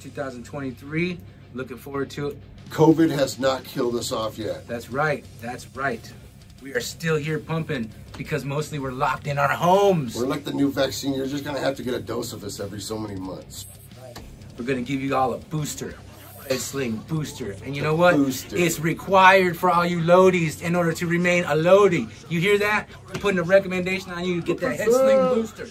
2023. Looking forward to it. COVID has not killed us off yet. That's right. That's right. We are still here pumping because mostly we're locked in our homes. We're like the new vaccine. You're just gonna have to get a dose of us every so many months. We're gonna give you all a booster. Head Sling booster. And you know what? Booster. It's required for all you loadies in order to remain a loadie. You hear that? We're putting a recommendation on you to get that Head Sling booster.